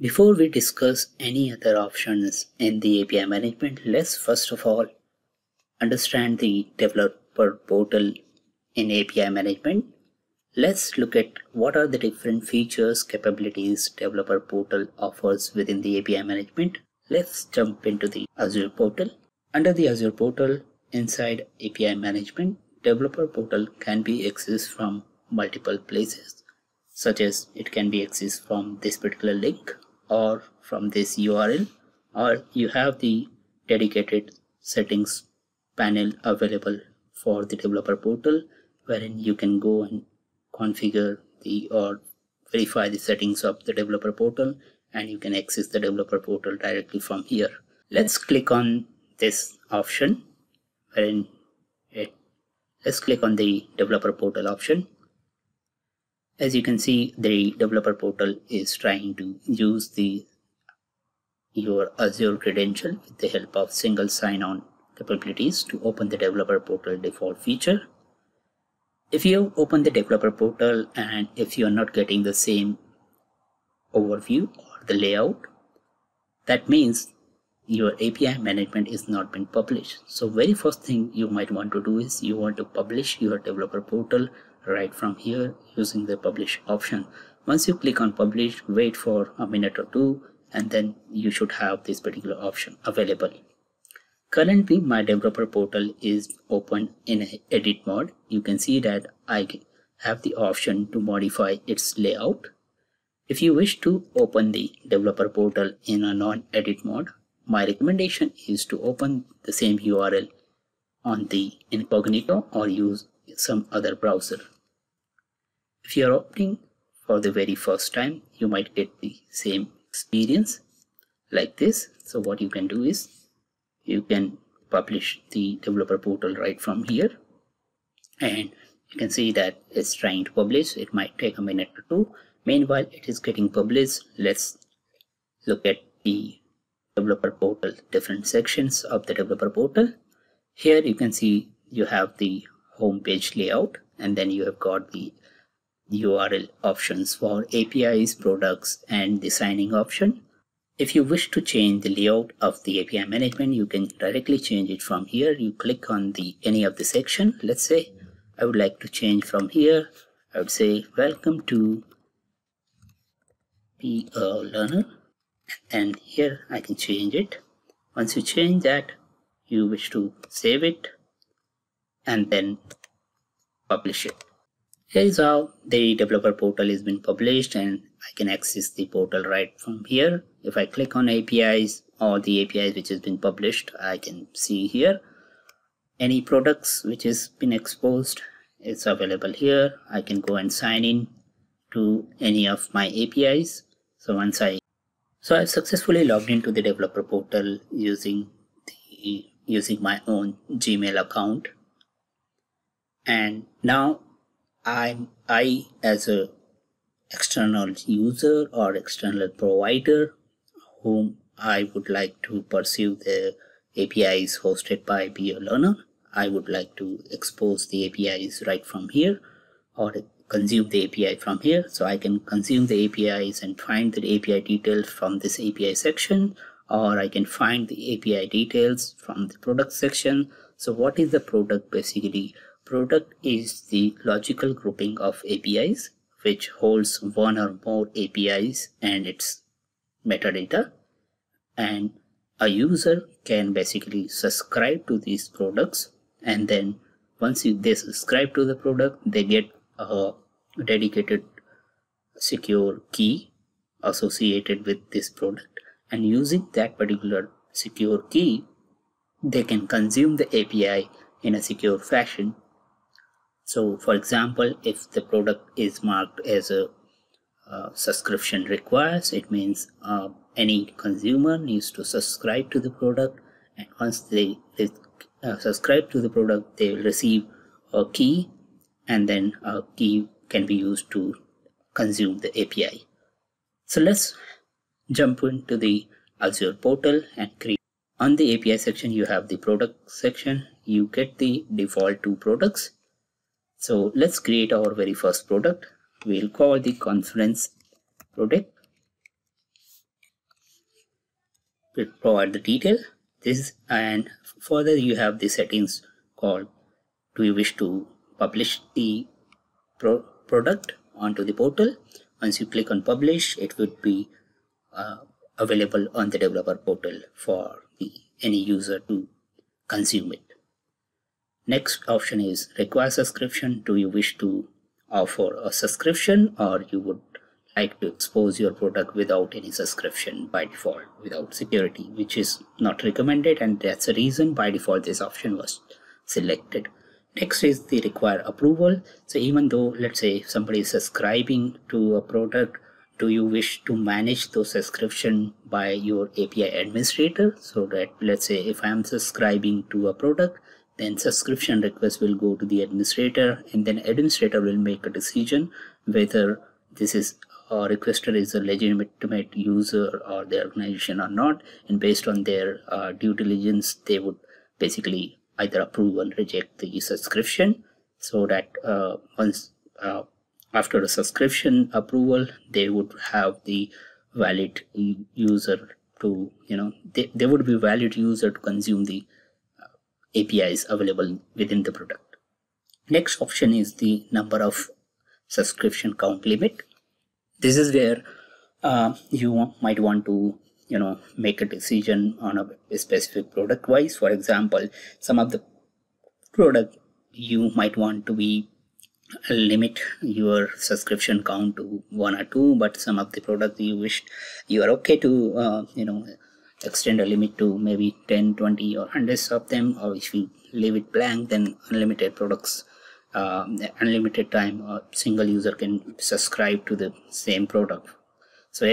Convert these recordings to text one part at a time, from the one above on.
Before we discuss any other options in the API management, let's first of all understand the developer portal in API management. Let's look at what are the different features, capabilities developer portal offers within the API management. Let's jump into the Azure portal. Under the Azure portal, inside API management, developer portal can be accessed from multiple places, such as it can be accessed from this particular link or from this URL, or you have the dedicated settings panel available for the developer portal, wherein you can go and configure the or verify the settings of the developer portal and you can access the developer portal directly from here. Let's click on this option wherein it, let's click on the developer portal option. As you can see, the developer portal is trying to use the your Azure credential with the help of single sign-on capabilities to open the developer portal default feature. If you open the developer portal and if you're not getting the same overview or the layout that means your API management is not been published. So very first thing you might want to do is you want to publish your developer portal right from here using the publish option once you click on publish wait for a minute or two and then you should have this particular option available Currently my developer portal is open in edit mode. You can see that I have the option to modify its layout. If you wish to open the developer portal in a non-edit mode, my recommendation is to open the same URL on the incognito or use some other browser. If you are opening for the very first time, you might get the same experience like this. So what you can do is you can publish the developer portal right from here. And you can see that it's trying to publish. It might take a minute or two. Meanwhile it is getting published. Let's look at the developer portal different sections of the developer portal. Here you can see you have the home page layout and then you have got the URL options for APIs, products, and the signing option. If you wish to change the layout of the API management, you can directly change it from here. You click on the any of the section. Let's say I would like to change from here. I would say welcome to a learner and here I can change it. Once you change that, you wish to save it and then publish it. Here is how the developer portal has been published and I can access the portal right from here. If I click on APIs or the APIs which has been published, I can see here any products which has been exposed it's available here. I can go and sign in to any of my APIs. So once I so I've successfully logged into the developer portal using the using my own Gmail account and now I'm I as a external user or external provider whom I would like to pursue the APIs hosted by Be a Learner. I would like to expose the APIs right from here or consume the API from here. So I can consume the APIs and find the API details from this API section or I can find the API details from the product section. So what is the product basically? Product is the logical grouping of APIs which holds one or more APIs and its metadata. And a user can basically subscribe to these products. And then once you, they subscribe to the product they get a dedicated secure key associated with this product. And using that particular secure key they can consume the API in a secure fashion so for example, if the product is marked as a uh, subscription requires, it means uh, any consumer needs to subscribe to the product and once they, they uh, subscribe to the product, they will receive a key and then a key can be used to consume the API. So let's jump into the Azure portal and create. On the API section, you have the product section. You get the default two products so let's create our very first product. We'll call the conference product. We'll provide the detail this and further you have the settings called do you wish to publish the pro product onto the portal once you click on publish it would be uh, available on the developer portal for the, any user to consume it next option is require subscription. Do you wish to offer a subscription or you would like to expose your product without any subscription by default without security which is not recommended and that's the reason by default this option was selected. Next is the require approval. So even though let's say somebody is subscribing to a product do you wish to manage those subscription by your api administrator? So that let's say if i am subscribing to a product then subscription request will go to the administrator and then administrator will make a decision whether this is or requester is a legitimate user or the organization or not and based on their uh, due diligence they would basically either approve or reject the subscription so that uh, once uh, after a subscription approval they would have the valid user to you know they, they would be valid user to consume the uh, apis available within the product. Next option is the number of subscription count limit. This is where uh, you might want to you know make a decision on a, specific product wise. For example some of the product you might want to be limit your subscription count to one or two but some of the product you wish you are okay to uh, you know extend a limit to maybe 10 20 or hundreds of them or if you leave it blank then unlimited products uh, unlimited time a single user can subscribe to the same product. So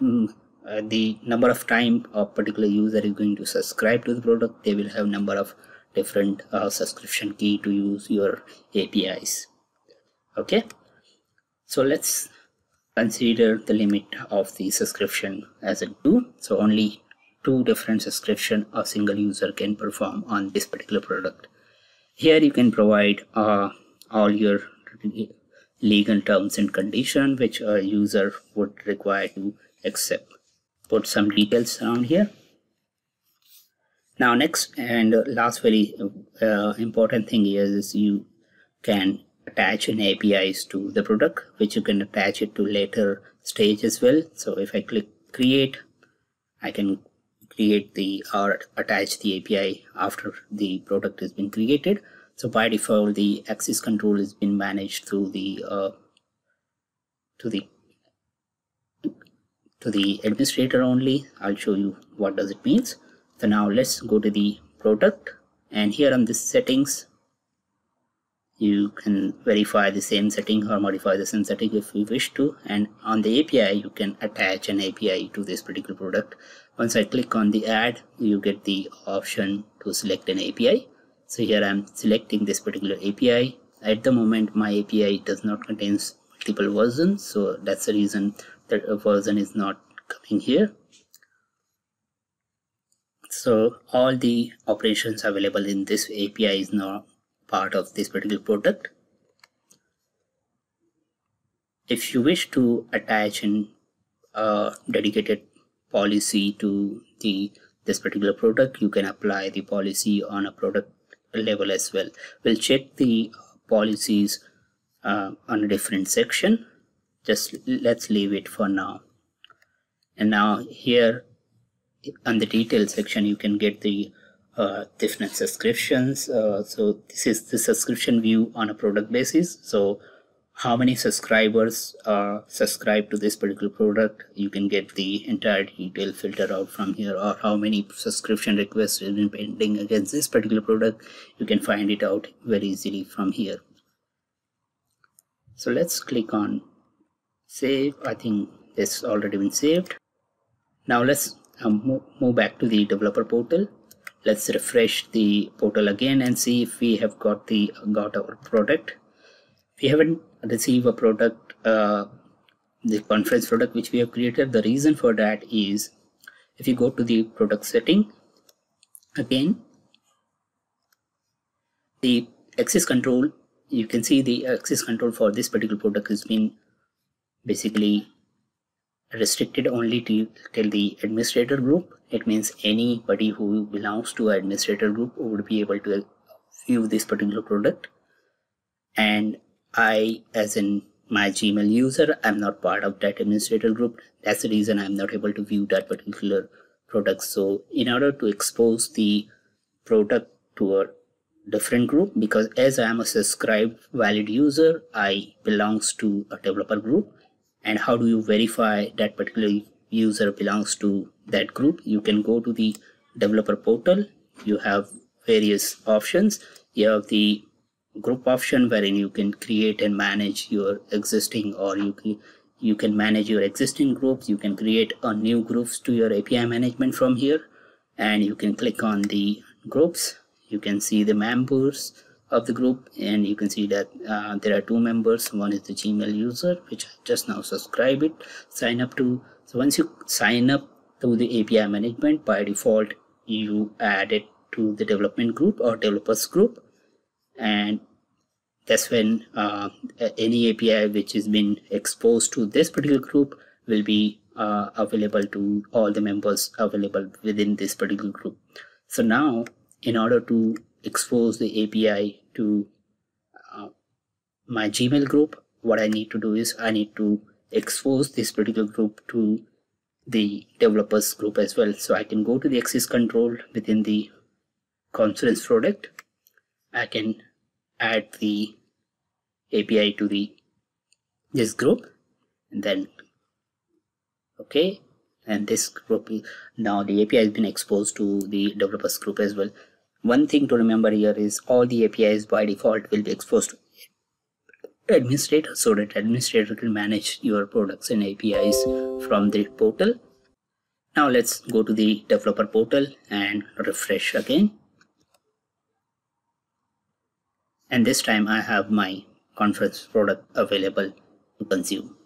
mm, uh, the number of time a particular user is going to subscribe to the product they will have number of different uh, subscription key to use your apis okay? So let's consider the limit of the subscription as a two so only two different subscription a single user can perform on this particular product here you can provide uh, all your legal terms and condition which a user would require to accept. Put some details around here. Now next and last very uh, important thing is you can attach an APIs to the product which you can attach it to later stage as well. So if I click create, I can create the or attach the API after the product has been created. So by default, the access control has been managed through the uh, to the to the administrator only. I'll show you what does it means. So now let's go to the product and here on this settings you can verify the same setting or modify the same setting if you wish to. And on the API you can attach an API to this particular product. Once I click on the add you get the option to select an API so here I'm selecting this particular API at the moment my API does not contain multiple versions. So that's the reason that a version is not coming here. So all the operations available in this API is now part of this particular product if you wish to attach a uh, dedicated policy to the this particular product you can apply the policy on a product level as well. We'll check the policies uh, on a different section. Just let's leave it for now. And now here on the detail section, you can get the different subscriptions. Uh, so this is the subscription view on a product basis. So how many subscribers are subscribed to this particular product? You can get the entire detail filter out from here. Or how many subscription requests have been pending against this particular product? You can find it out very easily from here. So let's click on save. I think it's already been saved. Now let's um, move back to the developer portal let's refresh the portal again and see if we have got the got our product. We haven't received a product uh, the conference product which we have created the reason for that is if you go to the product setting again the access control you can see the access control for this particular product has been basically restricted only to till the administrator group it means anybody who belongs to an administrator group would be able to view this particular product. And i as in my gmail user i'm not part of that administrator group. That's the reason i'm not able to view that particular product. So in order to expose the product to a different group because as i am a subscribed valid user i belongs to a developer group. And how do you verify that particular user belongs to that group you can go to the developer portal. You have various options. You have the group option wherein you can create and manage your existing or you can you can manage your existing groups. You can create a new groups to your api management from here and you can click on the groups. You can see the members of the group and you can see that uh, there are two members. One is the gmail user which I just now subscribe it. Sign up to so once you sign up to the api management by default you add it to the development group or developers group. And that's when uh, any api which has been exposed to this particular group will be uh, available to all the members available within this particular group. So now in order to expose the API to uh, my Gmail group, what I need to do is I need to expose this particular group to the developers group as well. So I can go to the access control within the conference product. I can add the API to the this group and then okay and this group now the API has been exposed to the developers group as well one thing to remember here is all the APIs by default will be exposed to administrator so that administrator can manage your products and APIs from the portal. Now let's go to the developer portal and refresh again. And this time I have my conference product available to consume.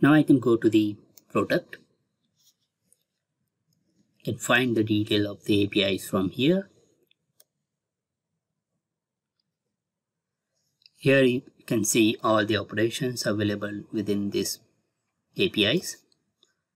Now I can go to the product. I can find the detail of the APIs from here Here can see all the operations available within these APIs.